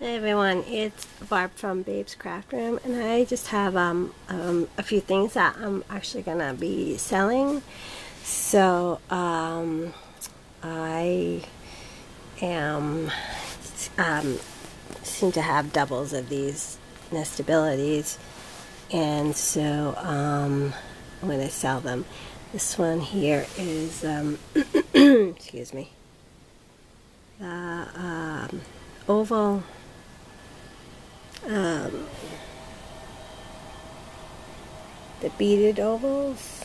Hey everyone, it's Barb from Babe's Craft Room, and I just have um, um, a few things that I'm actually gonna be selling. So um, I am um, seem to have doubles of these nestabilities, and so um, I'm gonna sell them. This one here is um, excuse me, the um, oval um, the beaded ovals.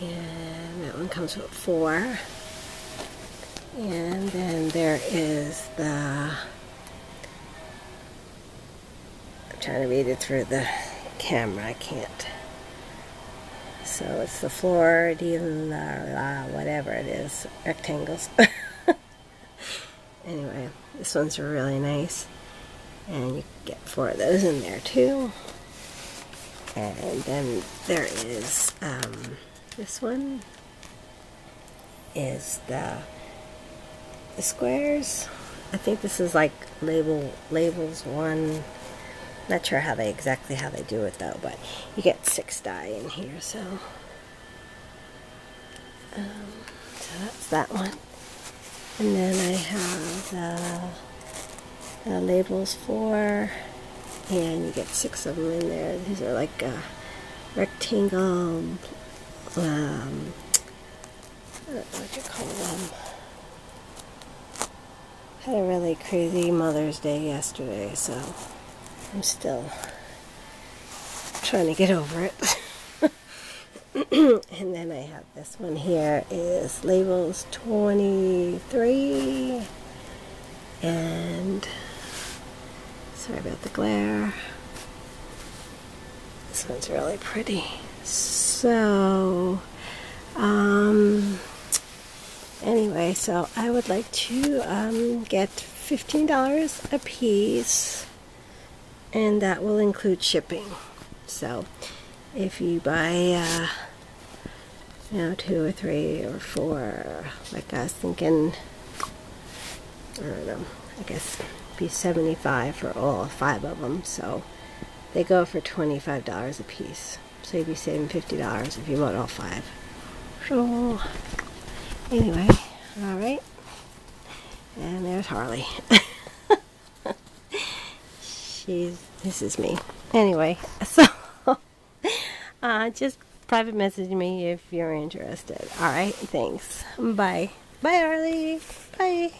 And that one comes with four. And then there is the I'm trying to read it through the camera I can't. So it's the Fleur de la, la whatever it is rectangles. Anyway this one's really nice and you get four of those in there too. And then there is um, this one is the the squares. I think this is like label labels one. Not sure how they exactly how they do it though but you get six die in here so. Um, so that's that one. And then I have uh, uh, labels for and you get six of them in there. These are like a rectangle um, don't what you call them? Had a really crazy Mother's Day yesterday so I'm still trying to get over it. And then I have this one here is labels 23 and Sorry about the glare. This one's really pretty. So, um, anyway, so I would like to um, get $15 a piece, and that will include shipping. So, if you buy, uh, you know, two or three or four, like I was thinking, I don't know, I guess be 75 for all five of them so they go for $25 a piece so you'd be saving $50 if you bought all five. So anyway all right. And there's Harley. She's this is me. Anyway so uh, just private message me if you're interested. All right thanks. Bye. Bye Harley. Bye